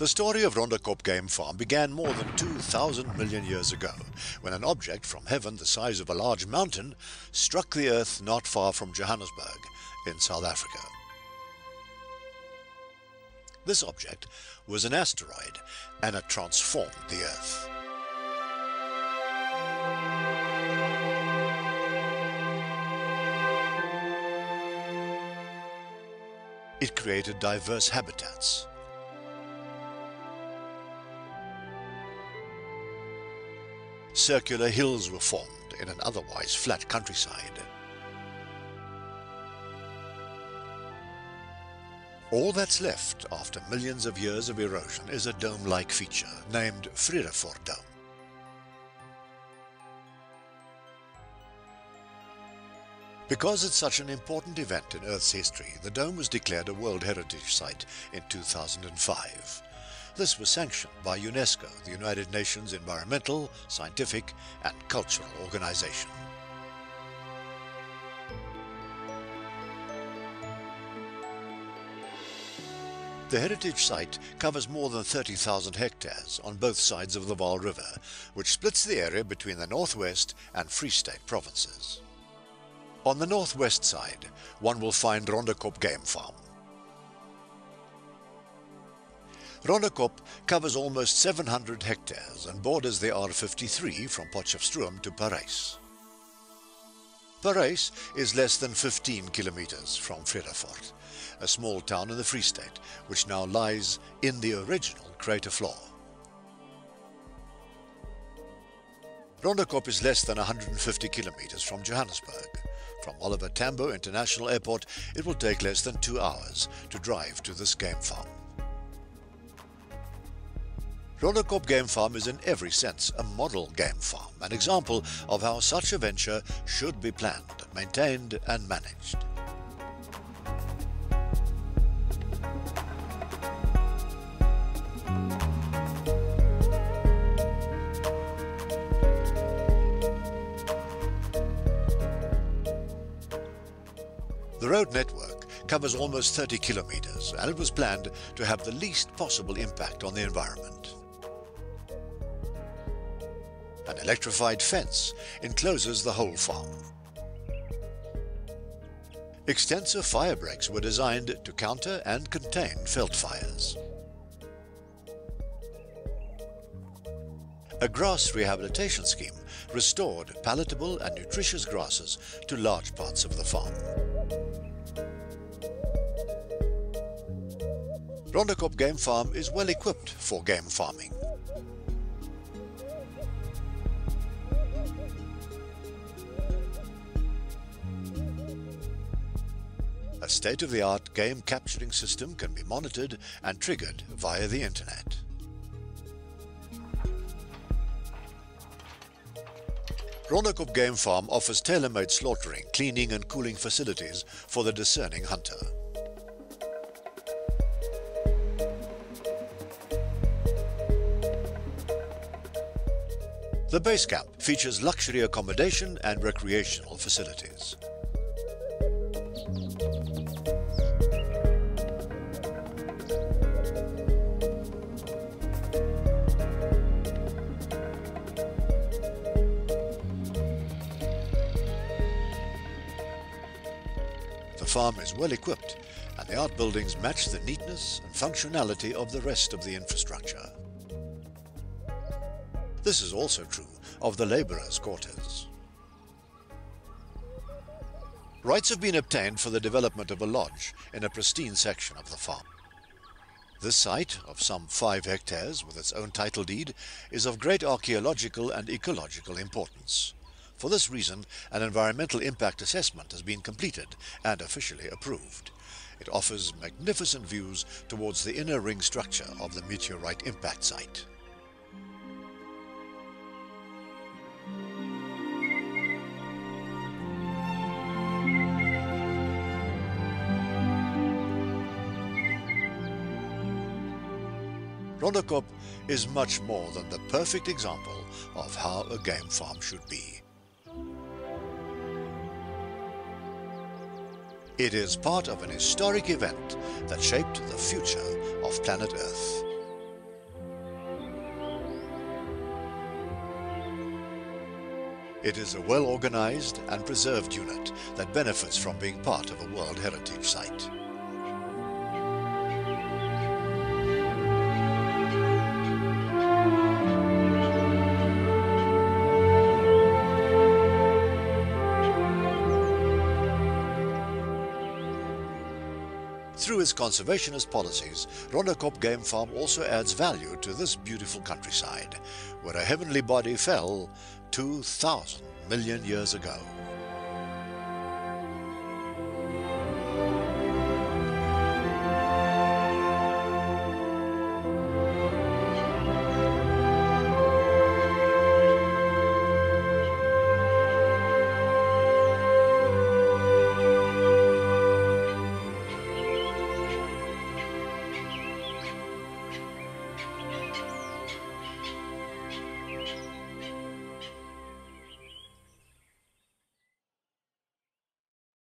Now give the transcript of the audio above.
The story of Rondekop Game Farm began more than 2,000 million years ago, when an object from heaven the size of a large mountain struck the earth not far from Johannesburg in South Africa. This object was an asteroid and it transformed the earth. It created diverse habitats, Circular hills were formed in an otherwise flat countryside. All that's left after millions of years of erosion is a dome-like feature named Vredefort Dome. Because it's such an important event in Earth's history, the dome was declared a World Heritage Site in 2005. This was sanctioned by UNESCO, the United Nations Environmental, Scientific and Cultural Organization. The heritage site covers more than 30,000 hectares on both sides of the Vaal River, which splits the area between the Northwest and Free State provinces. On the northwest side, one will find Rondekop Game Farm. Rondekop covers almost 700 hectares and borders the R53 from Potchefstroom to Parys. Parys is less than 15 kilometers from Vredefort, a small town in the Free State, which now lies in the original crater floor. Rondekop is less than 150 kilometers from Johannesburg. From Oliver Tambo International Airport, it will take less than two hours to drive to this game farm. Rondekop Game Farm is in every sense a model game farm, an example of how such a venture should be planned, maintained and managed. The road network covers almost 30 kilometers and it was planned to have the least possible impact on the environment. An electrified fence encloses the whole farm. Extensive fire breaks were designed to counter and contain veld fires. A grass rehabilitation scheme restored palatable and nutritious grasses to large parts of the farm. Rondekop Game Farm is well equipped for game farming. State-of-the-art game capturing system can be monitored and triggered via the internet. Rondekop Game Farm offers tailor-made slaughtering, cleaning and cooling facilities for the discerning hunter. The base camp features luxury accommodation and recreational facilities. The farm is well equipped and the outbuildings match the neatness and functionality of the rest of the infrastructure. This is also true of the labourers' quarters. Rights have been obtained for the development of a lodge in a pristine section of the farm. This site, of some five hectares with its own title deed, is of great archaeological and ecological importance. For this reason, an environmental impact assessment has been completed and officially approved. It offers magnificent views towards the inner ring structure of the meteorite impact site. Rondekop is much more than the perfect example of how a game farm should be. It is part of an historic event that shaped the future of planet Earth. It is a well-organized and preserved unit that benefits from being part of a World Heritage Site. Through its conservationist policies, Rondekop Game Farm also adds value to this beautiful countryside, where a heavenly body fell 2,000 million years ago.